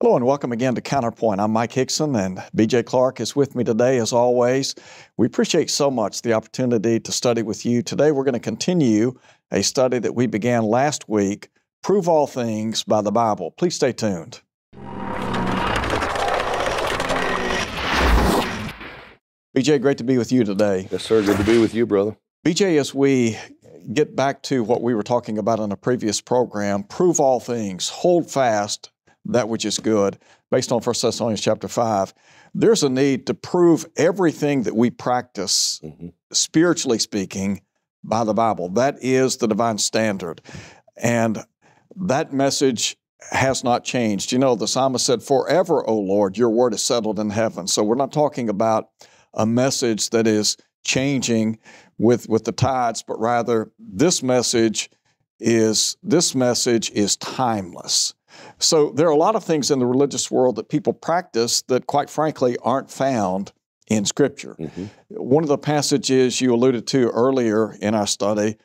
Hello and welcome again to Counterpoint. I'm Mike Hixson and BJ Clarke is with me today as always. We appreciate so much the opportunity to study with you. Today we're going to continue a study that we began last week, Prove All Things by the Bible. Please stay tuned. BJ, great to be with you today. Yes, sir. Good to be with you, brother. BJ, as we get back to what we were talking about in a previous program, prove all things, hold fast that which is good, based on 1 Thessalonians chapter 5, there's a need to prove everything that we practice, mm-hmm. spiritually speaking, by the Bible. That is the divine standard. And that message has not changed. You know, the psalmist said, Forever, O Lord, your word is settled in heaven. So we're not talking about a message that is changing with, with the tides, but rather this message is this message is timeless. So there are a lot of things in the religious world that people practice that, quite frankly, aren't found in Scripture. Mm-hmm. One of the passages you alluded to earlier in our study,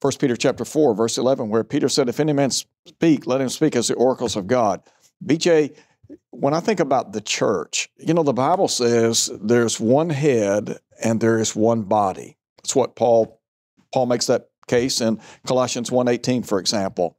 1 Peter chapter 4, verse 11, where Peter said, If any man speak, let him speak as the oracles of God. BJ, when I think about the church, you know, the Bible says there's one head and there is one body. That's what Paul Paul makes that case in Colossians 1:18, for example.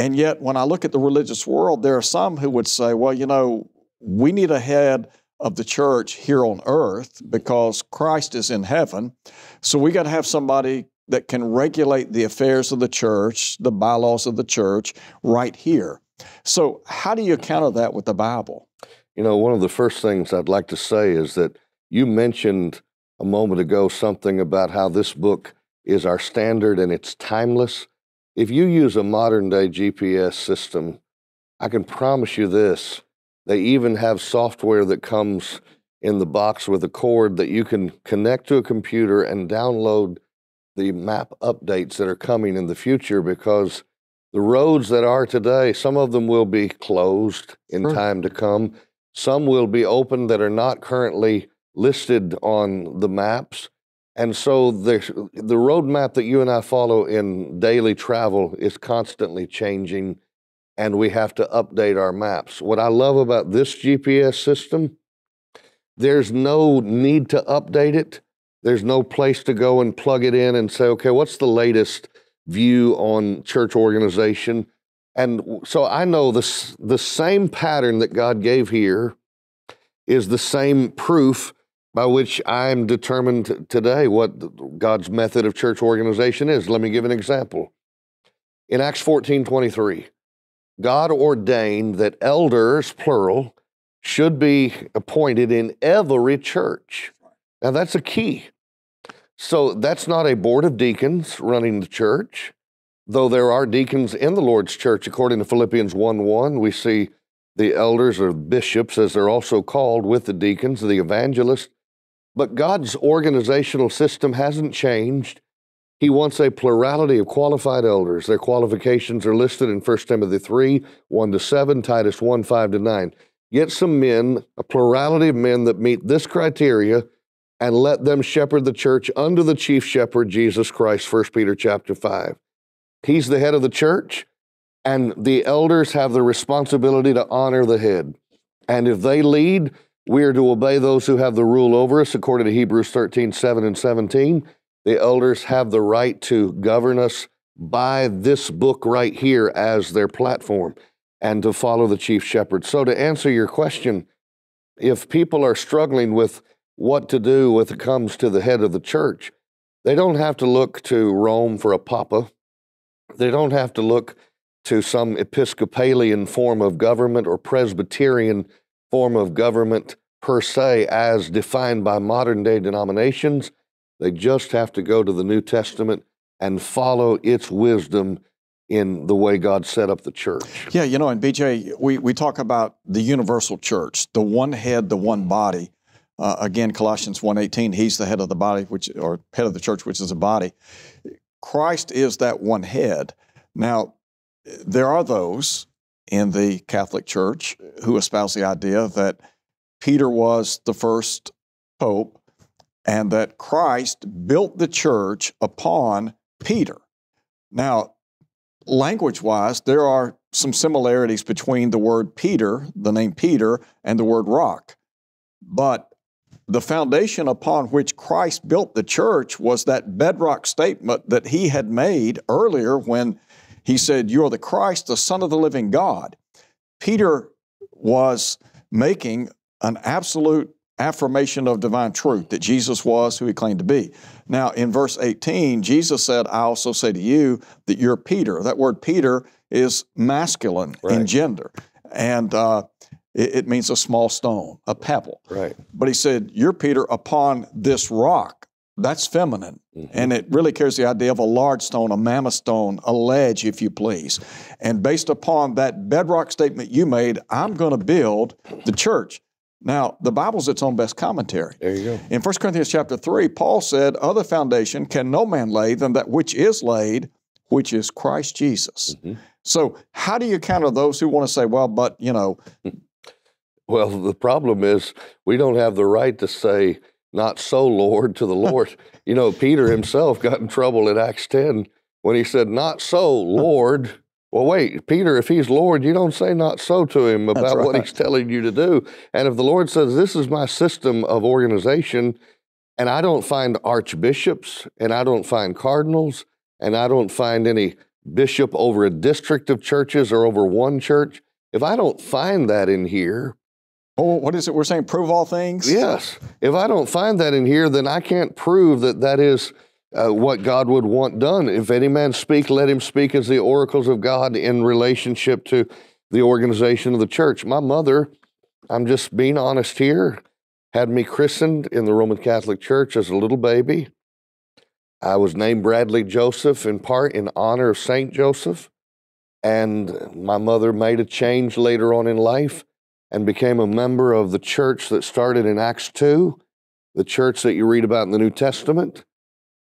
And yet, when I look at the religious world, there are some who would say, well, you know, we need a head of the church here on earth because Christ is in heaven. So we got to have somebody that can regulate the affairs of the church, the bylaws of the church right here. So, how do you counter that with the Bible? You know, one of the first things I'd like to say is that you mentioned a moment ago something about how this book is our standard and it's timeless. If you use a modern day GPS system, I can promise you this they even have software that comes in the box with a cord that you can connect to a computer and download the map updates that are coming in the future because the roads that are today, some of them will be closed in sure. time to come. Some will be open that are not currently listed on the maps. And so the, the roadmap that you and I follow in daily travel is constantly changing, and we have to update our maps. What I love about this GPS system, there's no need to update it. There's no place to go and plug it in and say, okay, what's the latest view on church organization? And so I know this, the same pattern that God gave here is the same proof by which I'm determined today what God's method of church organization is. Let me give an example. In Acts 14 23, God ordained that elders, plural, should be appointed in every church. Now that's a key. So that's not a board of deacons running the church, though there are deacons in the Lord's church. According to Philippians 1 1, we see the elders or bishops, as they're also called, with the deacons, the evangelists, but God's organizational system hasn't changed. He wants a plurality of qualified elders. Their qualifications are listed in 1 Timothy 3 1 to 7, Titus 1 5 to 9. Get some men, a plurality of men that meet this criteria, and let them shepherd the church under the chief shepherd, Jesus Christ, 1 Peter chapter 5. He's the head of the church, and the elders have the responsibility to honor the head. And if they lead, we are to obey those who have the rule over us, according to Hebrews 13, 7 and 17. The elders have the right to govern us by this book right here as their platform and to follow the chief shepherd. So, to answer your question, if people are struggling with what to do when it comes to the head of the church, they don't have to look to Rome for a papa. They don't have to look to some Episcopalian form of government or Presbyterian form of government per se as defined by modern day denominations. They just have to go to the New Testament and follow its wisdom in the way God set up the church. Yeah, you know, and BJ, we, we talk about the universal church, the one head, the one body. Uh, again, Colossians 1.18, he's the head of the body, which or head of the church, which is a body. Christ is that one head. Now, there are those in the Catholic Church who espouse the idea that Peter was the first pope and that Christ built the church upon Peter. Now, language wise, there are some similarities between the word Peter, the name Peter, and the word rock. But the foundation upon which Christ built the church was that bedrock statement that he had made earlier when he said, You are the Christ, the Son of the living God. Peter was making an absolute affirmation of divine truth that Jesus was who he claimed to be. Now, in verse 18, Jesus said, I also say to you that you're Peter. That word Peter is masculine right. in gender. And uh, it, it, means a small stone, a pebble. Right. But he said, You're Peter upon this rock. That's feminine. Mm-hmm. And it really carries the idea of a large stone, a mammoth stone, a ledge, if you please. And based upon that bedrock statement you made, I'm going to build the church. Now, the Bible's its own best commentary. There you go. In 1 Corinthians chapter 3, Paul said, Other foundation can no man lay than that which is laid, which is Christ Jesus. Mm-hmm. So, how do you counter those who want to say, well, but, you know, well, the problem is we don't have the right to say, not so, Lord, to the Lord. you know, Peter himself got in trouble in Acts 10 when he said, Not so, Lord. Well, wait, Peter, if he's Lord, you don't say not so to him about right. what he's telling you to do. And if the Lord says, This is my system of organization, and I don't find archbishops, and I don't find cardinals, and I don't find any bishop over a district of churches or over one church, if I don't find that in here, Oh, what is it we're saying? Prove all things? Yes. If I don't find that in here, then I can't prove that that is uh, what God would want done. If any man speak, let him speak as the oracles of God in relationship to the organization of the church. My mother, I'm just being honest here, had me christened in the Roman Catholic Church as a little baby. I was named Bradley Joseph in part in honor of Saint Joseph. And my mother made a change later on in life and became a member of the church that started in Acts 2, the church that you read about in the New Testament.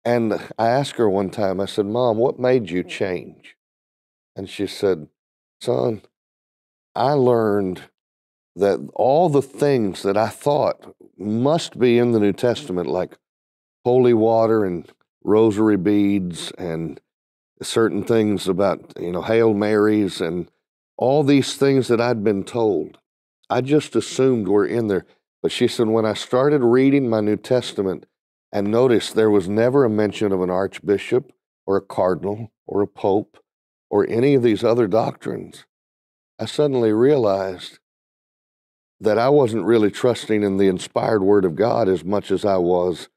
And I asked her one time, I said, Mom, what made you change? And she said, Son, I learned that all the things that I thought must be in the New Testament, like holy water and rosary beads and certain things about, you know, Hail Marys and all these things that I'd been told, I just assumed were in there. But she said, when I started reading my New Testament and noticed there was never a mention of an archbishop or a cardinal or a pope or any of these other doctrines, I suddenly realized that I wasn't really trusting in the inspired word of God as much as I was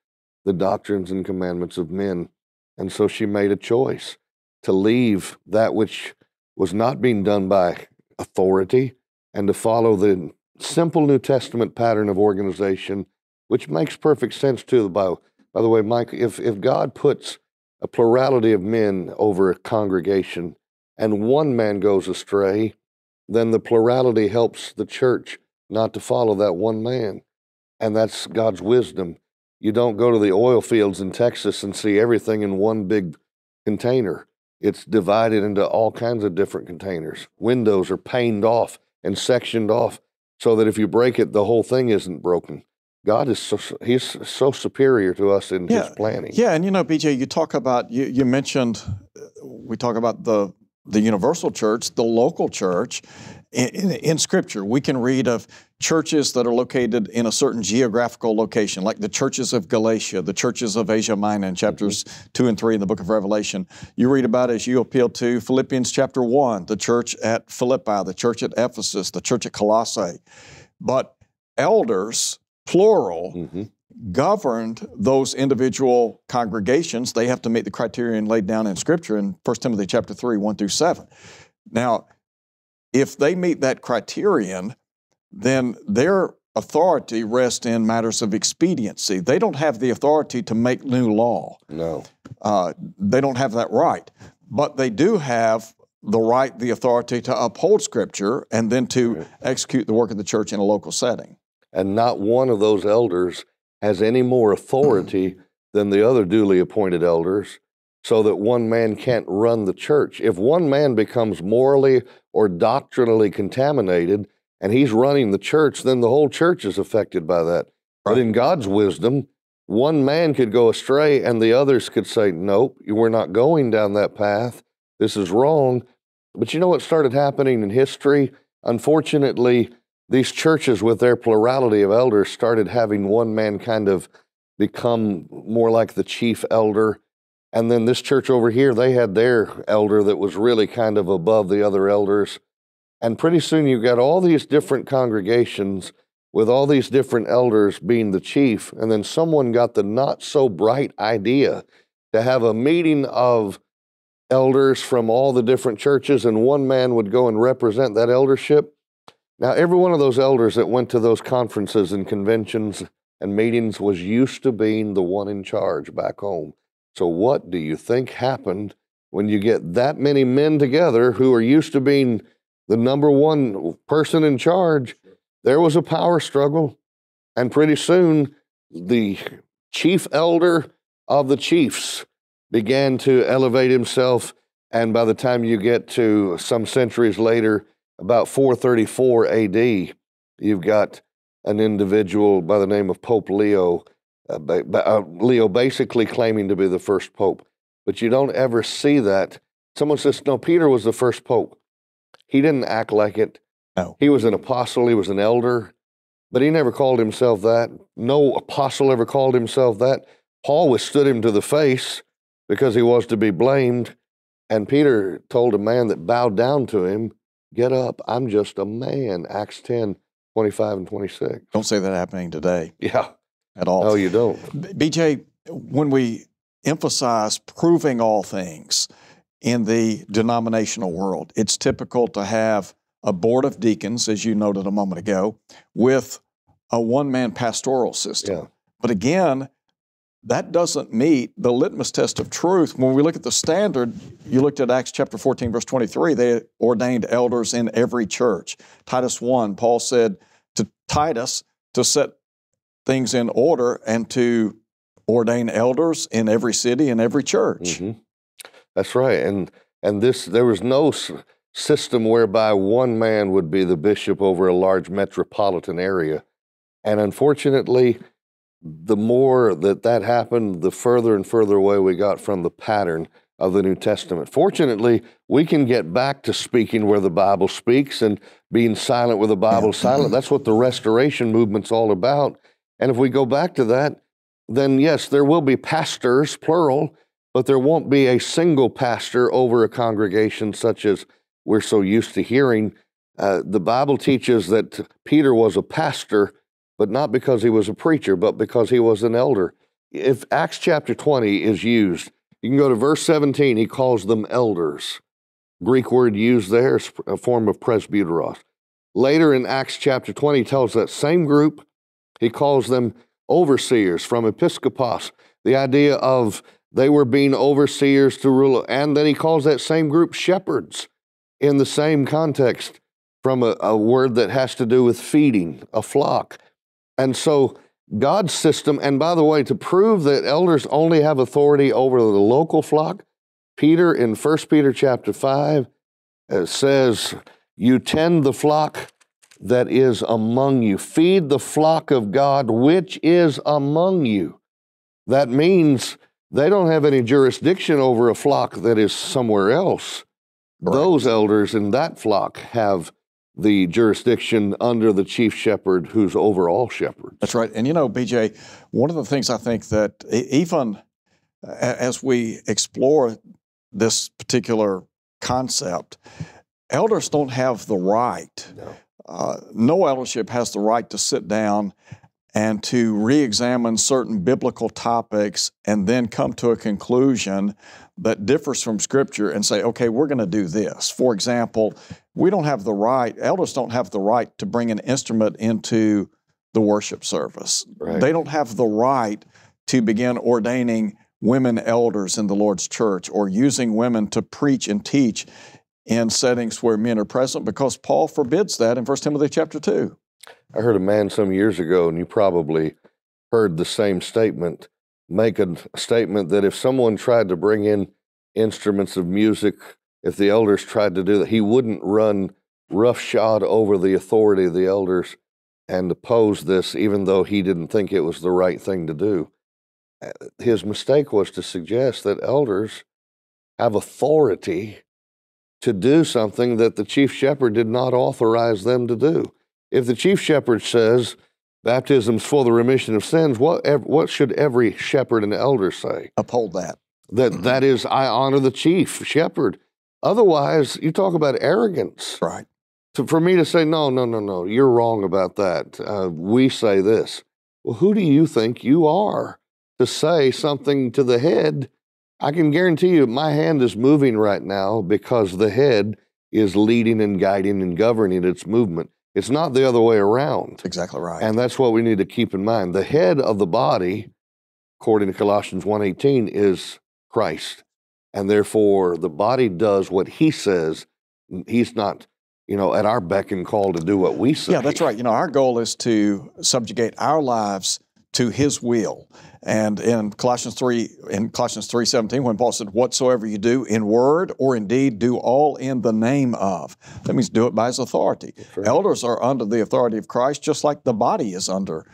the doctrines and commandments of men. And so she made a choice to leave that which was not being done by authority and to follow the simple New Testament pattern of organization, which makes perfect sense too. By, by the way, Mike, if, if God puts a plurality of men over a congregation and one man goes astray, then the plurality helps the church not to follow that one man. And that's God's wisdom. You don't go to the oil fields in Texas and see everything in one big container. It's divided into all kinds of different containers. Windows are paned off and sectioned off so that if you break it, the whole thing isn't broken. God is so he's so superior to us in yeah. his planning. Yeah, and you know, BJ, you talk about you, you mentioned uh, we talk about the the universal church, the local church, in, in, in, Scripture. We can read of churches that are located in a certain geographical location, like the churches of Galatia, the churches of Asia Minor in chapters mm-hmm. 2 and 3 in the book of Revelation. You read about as you appeal to Philippians chapter 1, the church at Philippi, the church at Ephesus, the church at Colossae. But elders, plural, mm-hmm governed those individual congregations, they have to meet the criterion laid down in Scripture in 1 Timothy chapter 3, 1 through 7. Now, if they meet that criterion, then their authority rests in matters of expediency. They don't have the authority to make new law. No. Uh, they don't have that right. But they do have the right, the authority to uphold Scripture and then to right. execute the work of the church in a local setting. And not one of those elders has any more authority than the other duly appointed elders, so that one man can't run the church. If one man becomes morally or doctrinally contaminated and he's running the church, then the whole church is affected by that. Right. But in God's wisdom, one man could go astray and the others could say, Nope, we're not going down that path. This is wrong. But you know what started happening in history? Unfortunately, these churches, with their plurality of elders, started having one man kind of become more like the chief elder. And then this church over here, they had their elder that was really kind of above the other elders. And pretty soon you got all these different congregations with all these different elders being the chief. And then someone got the not so bright idea to have a meeting of elders from all the different churches, and one man would go and represent that eldership. Now, every one of those elders that went to those conferences and conventions and meetings was used to being the one in charge back home. So, what do you think happened when you get that many men together who are used to being the number one person in charge? There was a power struggle, and pretty soon the chief elder of the chiefs began to elevate himself. And by the time you get to some centuries later, about 434 AD, you've got an individual by the name of Pope Leo, uh, uh, Leo basically claiming to be the first pope. But you don't ever see that. Someone says, no, Peter was the first pope. He didn't act like it. No. He was an apostle, he was an elder, but he never called himself that. No apostle ever called himself that. Paul withstood him to the face because he was to be blamed. And Peter told a man that bowed down to him, Get up, I'm just a man. Acts 10, 25 and 26. Don't say that happening today. Yeah. At all. No, you don't. BJ, when we emphasize proving all things in the denominational world, it's typical to have a board of deacons, as you noted a moment ago, with a one man pastoral system. Yeah. But again, that doesn't meet the litmus test of truth. When we look at the standard, you looked at Acts chapter 14, verse 23, they ordained elders in every church. Titus 1, Paul said to Titus to set things in order and to ordain elders in every city and every church. Mm-hmm. That's right. And and this there was no s- system whereby one man would be the bishop over a large metropolitan area. And unfortunately, the more that that happened, the further and further away we got from the pattern of the New Testament. Fortunately, we can get back to speaking where the Bible speaks and being silent where the Bible's silent. That's what the restoration movement's all about. And if we go back to that, then yes, there will be pastors, plural, but there won't be a single pastor over a congregation such as we're so used to hearing. Uh, the Bible teaches that Peter was a pastor but not because he was a preacher, but because he was an elder. If Acts chapter 20 is used, you can go to verse 17, he calls them elders. Greek word used there is a form of presbyteros. Later in Acts chapter 20, he tells that same group, he calls them overseers from episkopos, the idea of they were being overseers to rule. And then he calls that same group shepherds in the same context from a, a word that has to do with feeding a flock. And so God's system, and by the way, to prove that elders only have authority over the local flock, Peter in 1 Peter chapter 5 uh, says, You tend the flock that is among you. Feed the flock of God which is among you. That means they don't have any jurisdiction over a flock that is somewhere else. Correct. Those elders in that flock have the jurisdiction under the chief shepherd who's over all shepherds. That's right. And you know, BJ, one of the things I think that even as we explore this particular concept, elders don't have the right, No. Uh, no eldership has the right to sit down and to re examine certain biblical topics and then come to a conclusion that differs from Scripture and say, okay, we're going to do this. For example, we don't have the right, elders don't have the right to bring an instrument into the worship service. Right. They don't have the right to begin ordaining women elders in the Lord's church or using women to preach and teach in settings where men are present because Paul forbids that in 1 Timothy chapter 2. I heard a man some years ago, and you probably heard the same statement, make a statement that if someone tried to bring in instruments of music, if the elders tried to do that, he wouldn't run roughshod over the authority of the elders and oppose this, even though he didn't think it was the right thing to do. Uh, His mistake was to suggest that elders have authority to do something that the chief shepherd did not authorize them to do. If the chief shepherd says baptism's for the remission of sins, what, what should every shepherd and elder say? Uphold that. That, mm-hmm. that is, I honor the chief shepherd. Otherwise, you talk about arrogance. Right. To, for me to say, no, no, no, no, you're wrong about that. Uh, we say this. Well, who do you think you are to say something to the head I can guarantee you my hand is moving right now because the head is leading and guiding and governing its movement. It's not the other way around. Exactly right. And that's what we need to keep in mind. The head of the body, according to Colossians 1:18, is Christ. And therefore the body does what he says. He's not, you know, at our beck and call to do what we say. Yeah, that's right. You know, our goal is to subjugate our lives to his will. And in Colossians 3, in Colossians 3.17, when Paul said, whatsoever you do in word or in deed, do all in the name of. That means do it by his authority. Right. Elders are under the authority of Christ, just like the body is under,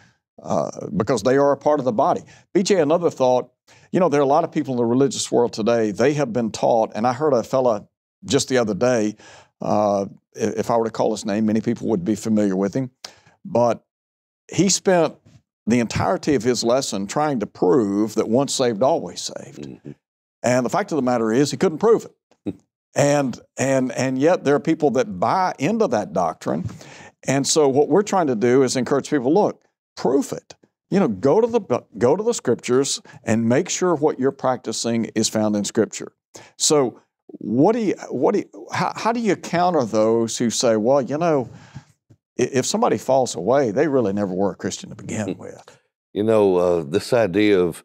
uh, because they are a part of the body. BJ, another thought, you know, there are a lot of people in the religious world today, they have been taught, and I heard a fella just the other day, uh, if I were to call his name, many people would be familiar with him, but he spent the entirety of his lesson trying to prove that once saved, always saved. Mm-hmm. And the fact of the matter is, he couldn't prove it. and, and, and yet, there are people that buy into that doctrine. And so, what we're trying to do is encourage people look, prove it. You know, go to the go to the scriptures and make sure what you're practicing is found in scripture. So, what do you what do you, how, how do you counter those who say, well, you know, if somebody falls away, they really never were a Christian to begin hmm. with. You know, uh, this idea of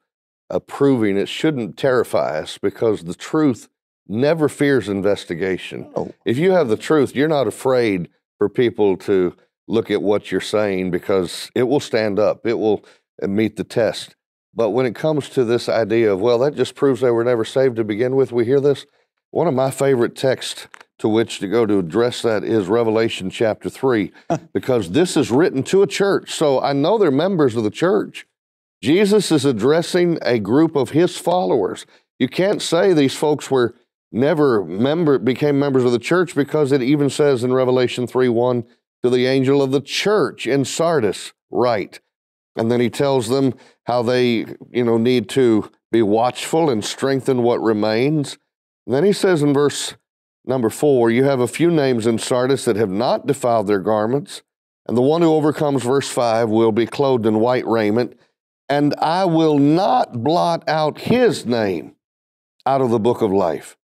approving it shouldn't terrify us because the truth never fears investigation. Oh. If you have the truth, you're not afraid for people to look at what you're saying because it will stand up, it will uh, meet the test. But when it comes to this idea of, well, that just proves they were never saved to begin with, we hear this. One of my favorite texts to which to go to address that is Revelation chapter 3, because this is written to a church. So I know they're members of the church. Jesus is addressing a group of his followers. You can't say these folks were never member became members of the church because it even says in Revelation 3 1 to the angel of the church in Sardis, write. And then he tells them how they, you know, need to be watchful and strengthen what remains. And then he says in verse Number four, you have a few names in Sardis that have not defiled their garments, and the one who overcomes, verse 5, will be clothed in white raiment, and I will not blot out his name out of the book of life,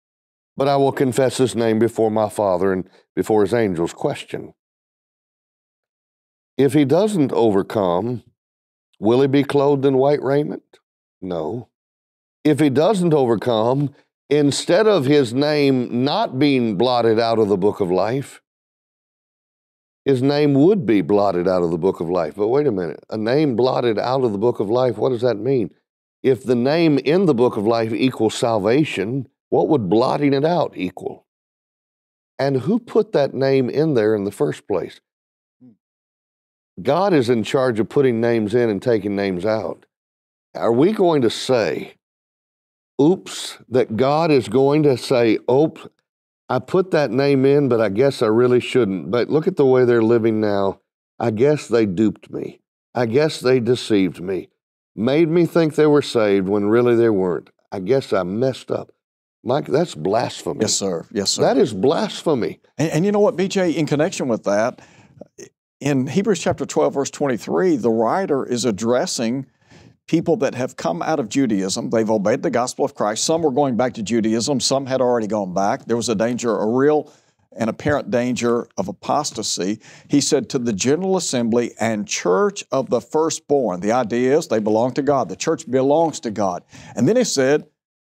but I will confess his name before my Father and before his angels. Question If he doesn't overcome, will he be clothed in white raiment? No. If he doesn't overcome, instead of his name not being blotted out of the book of life, his name would be blotted out of the book of life. But wait a minute, a name blotted out of the book of life, what does that mean? If the name in the book of life equals salvation, what would blotting it out equal? And who put that name in there in the first place? God is in charge of putting names in and taking names out. Are we going to say oops that God is going to say, oops, I put that name in, but I guess I really shouldn't. But look at the way they're living now. I guess they duped me. I guess they deceived me, made me think they were saved when really they weren't. I guess I messed up. Mike, that's blasphemy. Yes, sir. Yes, sir. That is blasphemy. And, and you know what, BJ, in connection with that, in Hebrews chapter 12, verse 23, the writer is addressing people that have come out of Judaism. They've obeyed the gospel of Christ. Some were going back to Judaism, some had already gone back. There was a danger, a real and apparent danger of apostasy. He said to the General Assembly and church of the firstborn. The idea is they belong to God. The church belongs to God. And then he said,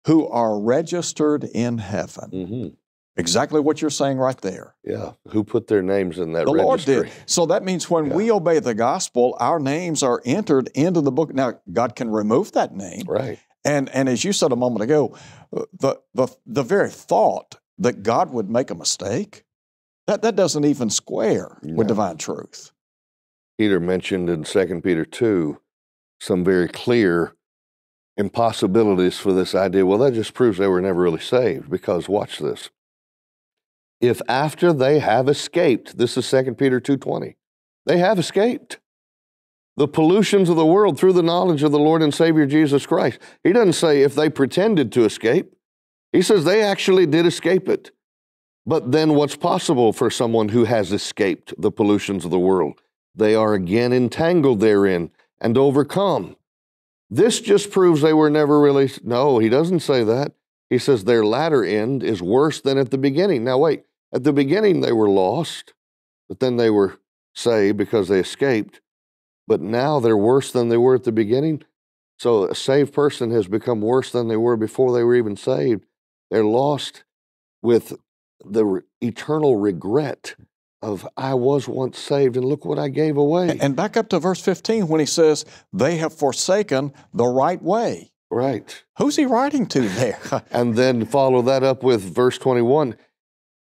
who are registered in heaven. Mm-hmm. Exactly what you're saying right there. Yeah. Who put their names in that the registry? Lord did. So that means when yeah. we obey the gospel, our names are entered into the book. Now, God can remove that name. Right. And, and as you said a moment ago, uh, the, the, the very thought that God would make a mistake, that, that doesn't even square no. with divine truth. Peter mentioned in 2 Peter 2 some very clear impossibilities for this idea. Well, that just proves they were never really saved because watch this. If after they have escaped, this is 2 Peter 2:20. They have escaped the pollutions of the world through the knowledge of the Lord and Savior Jesus Christ. He doesn't say if they pretended to escape. He says they actually did escape it. But then what's possible for someone who has escaped the pollutions of the world? They are again entangled therein and overcome. This just proves they were never really. No, he doesn't say that. He says their latter end is worse than at the beginning. Now, wait, at the beginning they were lost, but then they were saved because they escaped. But now they're worse than they were at the beginning. So a saved person has become worse than they were before they were even saved. They're lost with the re- eternal regret of I was once saved and look what I gave away. And back up to verse 15 when he says, They have forsaken the right way. right. Who's he writing to there? And then follow that up with verse 21.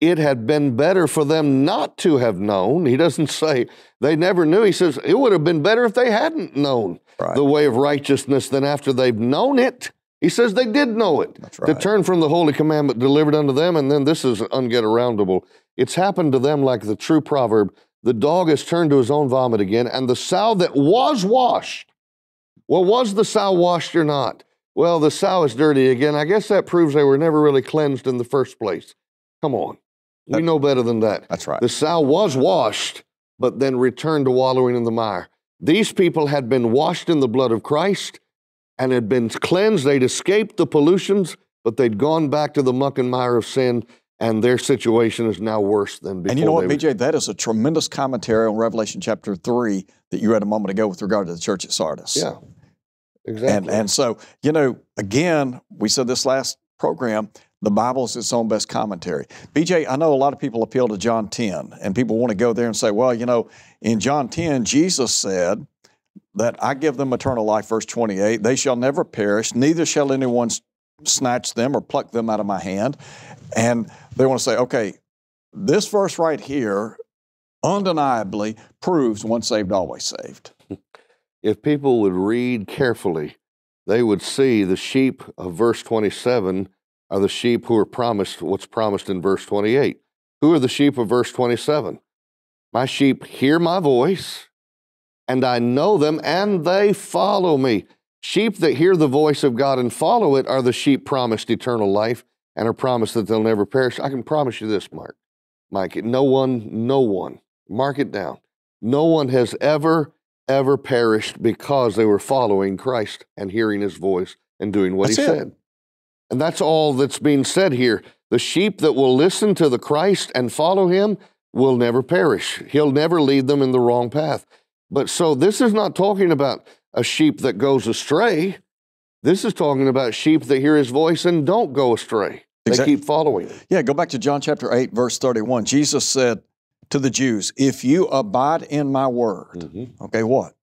It had been better for them not to have known. He doesn't say they never knew. He says it would have been better if they hadn't known Right. the way of righteousness than after they've known it. He says they did know it. That's To turn from the holy commandment delivered unto them, and then this is ungetaroundable. It's happened to them like the true proverb the dog has turned to his own vomit again, and the sow that was washed. Well, was the sow washed or not? Well, the sow is dirty again. I guess that proves they were never really cleansed in the first place. Come on. We know better than that. That's right. The sow was washed, but then returned to wallowing in the mire. These people had been washed in the blood of Christ and had been cleansed. They'd escaped the pollutions, but they'd gone back to the muck and mire of sin, and their situation is now worse than before. And you know what, BJ? That is a tremendous commentary on Revelation chapter 3 that you read a moment ago with regard to the church at Sardis. Yeah, exactly. And, and so, you know, again, we said this last program, the Bible is its own best commentary. BJ, I know a lot of people appeal to John 10, and people want to go there and say, well, you know, in John 10, Jesus said that I give them eternal life, verse 28. They shall never perish, neither shall anyone snatch them or pluck them out of my hand. And they want to say, okay, this verse right here undeniably proves once saved, always saved. if people would read carefully, they would see the sheep of verse 27 are the sheep who are promised what's promised in verse 28. Who are the sheep of verse 27? My sheep hear my voice, and I know them, and they follow me. Sheep that hear the voice of God and follow it are the sheep promised eternal life and are promised that they'll never perish. I can promise you this, Mark. Mike, no one, no one, mark it down. No one has ever, ever perished because they were following Christ and hearing his voice and doing what he it. said. And that's all that's being said here. The sheep that will listen to the Christ and follow him will never perish. He'll never lead them in the wrong path. But so this is not talking about a sheep that goes astray. This is talking about sheep that hear his voice and don't go astray. They keep following. him. Yeah, go back to John chapter 8, verse 31. Jesus said to the Jews, If you abide in my word, mm-hmm. okay, what?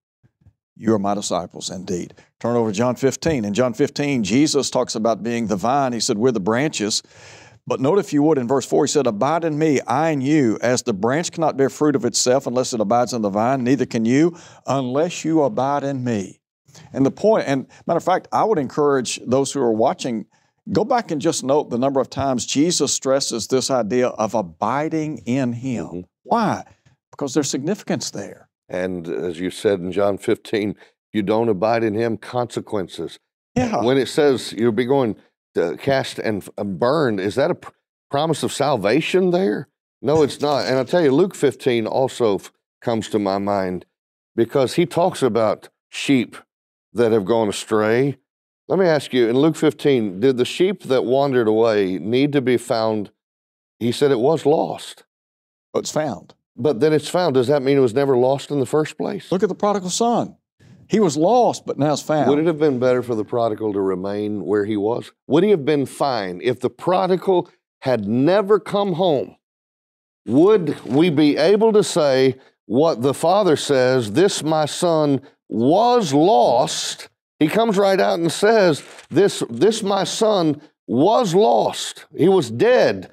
You are my disciples indeed. Turn over to John 15. In John 15, Jesus talks about being the vine. He said, We're the branches. But note, if you would, in verse 4, he said, Abide in me, I in you, as the branch cannot bear fruit of itself unless it abides in the vine, neither can you unless you abide in me. And the point, and matter of fact, I would encourage those who are watching, go back and just note the number of times Jesus stresses this idea of abiding in him. Mhm. Why? Because there's significance there. And as you said in John 15, you don't abide in him, consequences. Yeah. When it says you'll be going to cast and uh, burned, is that a pr- promise of salvation there? No, it's not. And I tell you, Luke 15 also f- comes to my mind because he talks about sheep that have gone astray. Let me ask you, in Luke 15, did the sheep that wandered away need to be found? He said it was lost, But it's found. But then it's found. Does that mean it was never lost in the first place? Look at the prodigal son. He was lost, but now it's found. Would it have been better for the prodigal to remain where he was? Would he have been fine if the prodigal had never come home? Would we be able to say what the father says, this my son was lost? He comes right out and says, this, this my son was lost. He was dead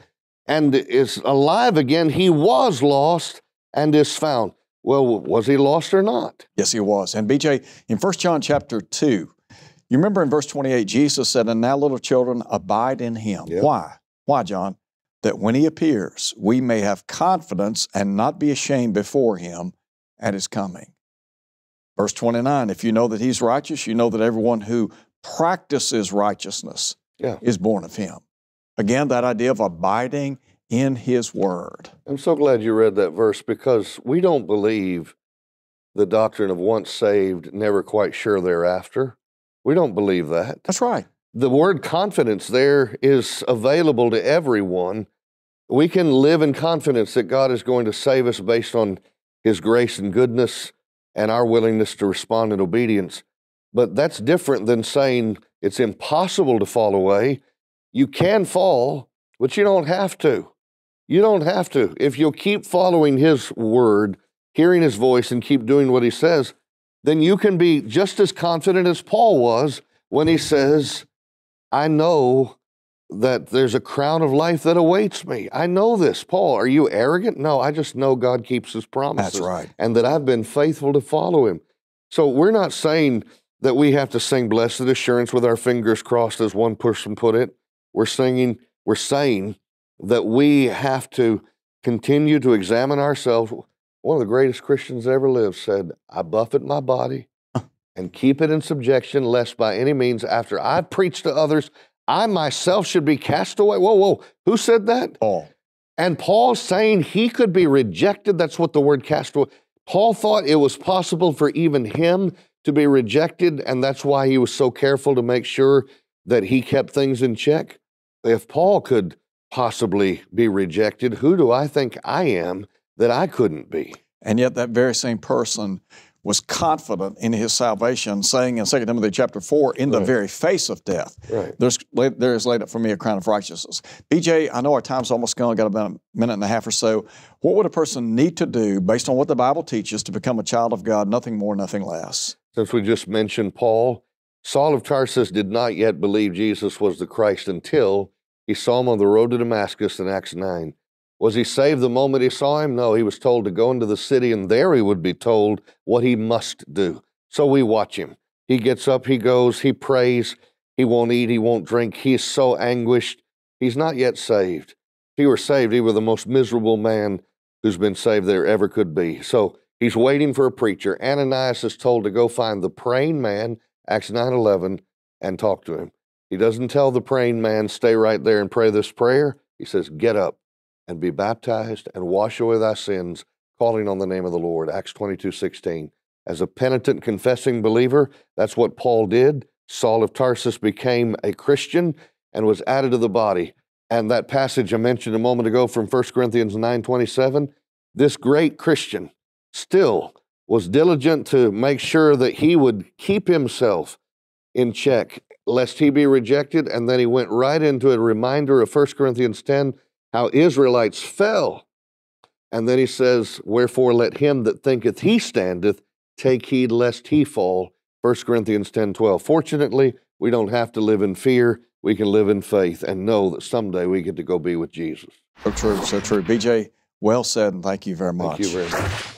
and is alive again. He was lost and is found. Well, was he lost or not? Yes, he was. And BJ, in 1 John chapter 2, you remember in verse 28, Jesus said, And now, little children, abide in him. Yep. Why? Why, John? that when he appears, we may have confidence and not be ashamed before him at his coming. Verse 29 If you know that he's righteous, you know that everyone who practices righteousness Yeah. is born of him. Again, that idea of abiding in his word. I'm so glad you read that verse because we don't believe the doctrine of once saved, never quite sure thereafter. We don't believe that. That's right. The word confidence there is available to everyone. We can live in confidence that God is going to save us based on His grace and goodness and our willingness to respond in obedience. But that's different than saying it's impossible to fall away. You can fall, but you don't have to. You don't have to. If you'll keep following His word, hearing His voice, and keep doing what He says, then you can be just as confident as Paul was when he says, I know that there's a crown of life that awaits me. I know this. Paul, are you arrogant? No, I just know God keeps His promises That's right. and that I've been faithful to follow Him. So we're not saying that we have to sing blessed assurance with our fingers crossed, as one person put it. We're singing, we're saying that we have to continue to examine ourselves. One of the greatest Christians that ever lived said, I buffet my body and keep it in subjection, lest by any means, after I've preached to others, I myself should be cast away. Whoa, whoa. Who said that? Paul. And Paul's saying he could be rejected. That's what the word cast away. Paul thought it was possible for even him to be rejected, and that's why he was so careful to make sure that he kept things in check. If Paul could possibly be rejected, who do I think I am that I couldn't be? And yet that very same person was confident in his salvation, saying in 2 Timothy chapter 4, in the Right. very face of death, Right. there's, there is laid up for me a crown of righteousness. BJ, I know our time's almost gone, got about a minute and a half or so. What would a person need to do based on what the Bible teaches to become a child of God, nothing more, nothing less? Since we just mentioned Paul, Saul of Tarsus did not yet believe Jesus was the Christ until he saw him on the road to Damascus in Acts 9. Was he saved the moment he saw him? No, he was told to go into the city, and there he would be told what he must do. So we watch him. He gets up, he goes, he prays, he won't eat, he won't drink. He is so anguished. He's not yet saved. If he were saved, he were the most miserable man who's been saved there ever could be. So he's waiting for a preacher. Ananias is told to go find the praying man, Acts 9:11, and talk to him. He doesn't tell the praying man, stay right there and pray this prayer. He says, get up and be baptized and wash away thy sins, calling on the name of the Lord. Acts 22, 16. As a penitent, confessing believer, that's what Paul did. Saul of Tarsus became a Christian and was added to the body. And that passage I mentioned a moment ago from 1 Corinthians 9 27, this great Christian still was diligent to make sure that he would keep himself in check lest he be rejected. And then he went right into a reminder of 1 Corinthians 10 how Israelites fell. And then he says, Wherefore let him that thinketh he standeth take heed lest he fall. 1 Corinthians 10 12. Fortunately, we don't have to live in fear. We can live in faith and know that someday we get to go be with Jesus. So true, so true. BJ, well said, and thank you very much. Thank you very much.